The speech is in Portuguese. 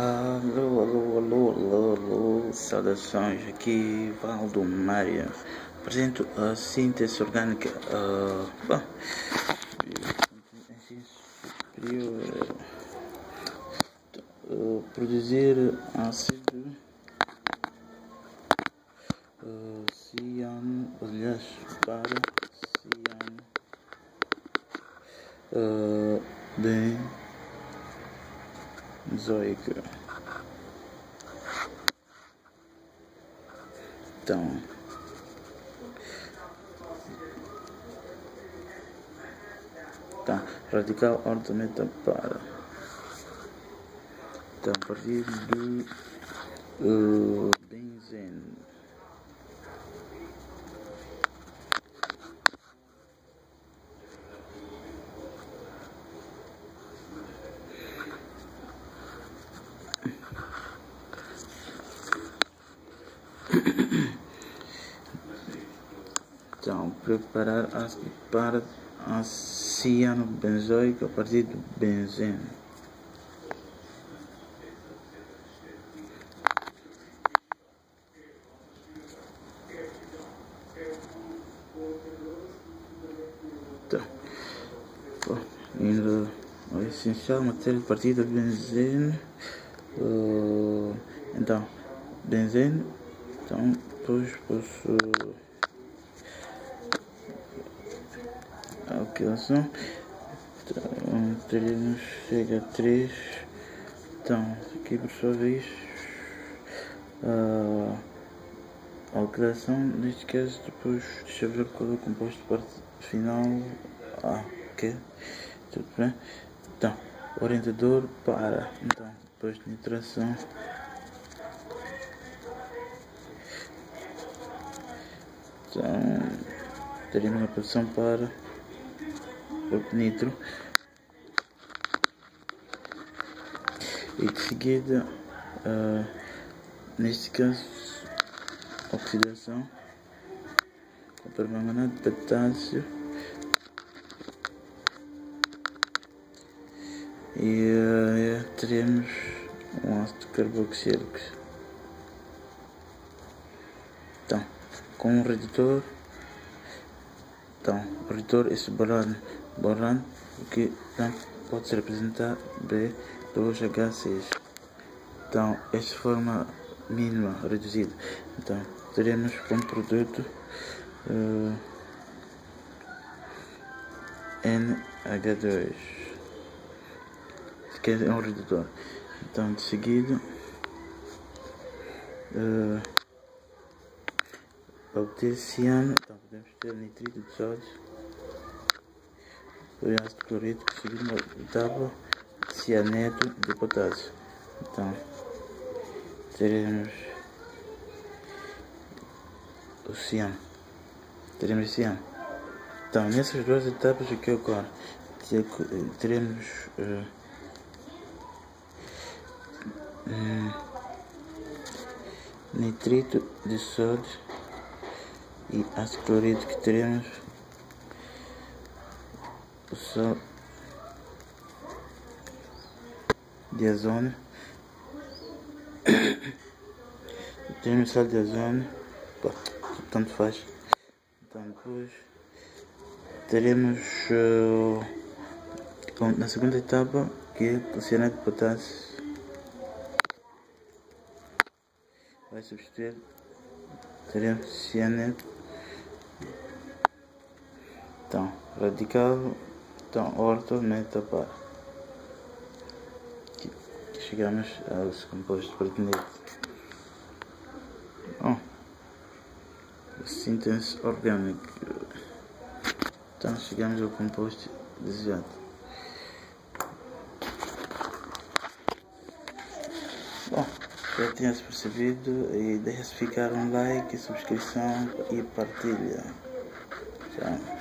Alô, alô, alô, alô, alô, saudações, aqui Valdo Maria. Apresento a síntese orgânica. Uh, bom, uh, produzir ácido uh, ciano, aliás, para ciano, uh, bem zoica. Então, tá, radical ortometa para. Então, a partir do uh, benzene. Então, preparar ácido para a cianobenzoico a partir do benzeno. Bom, indo ao essencial, matéria partida, benzeno. Uh, então, benzeno. Então, depois posso. A oxidação. Então, teremos, chega a 3. Então, aqui por sua vez. Uh, a oxidação, neste caso, depois, deixa eu ver qual é o composto parte final. Ah, ok. Tudo bem. Então, orientador para. Então, depois de nitração. Então, teremos a posição para o nitro. E de seguida, uh, neste caso, oxidação com permanganato de potássio e uh, teremos um ácido carboxílico. Então, com um redutor, então, o redutor esse borano, borano que então, pode se representar B2H6. Então, essa forma mínima reduzida. Então, teremos como produto uh, NH2 que é um redutor. Então, de seguida, uh, para obter ciano, então podemos ter nitrito de sódio, o ácido clorídrico, seguindo a etapa cianeto de potássio. Então, teremos o ciano. Teremos ciano. Então, nessas duas etapas, que ocorre? Teremos uh, hum, nitrito de sódio e ácido clorídrico que teremos o sal de ozônio teremos sal de ozônio tanto faz. Então depois teremos uh, na segunda etapa que é o cianeto de potássio vai substituir. Teremos cianeto radical então orto metapar aqui chegamos aos compostos pertinentes bom síntese orgânica então chegamos ao composto desejado bom já tenhas percebido e deixa ficar um like, subscrição e partilha. Tchau.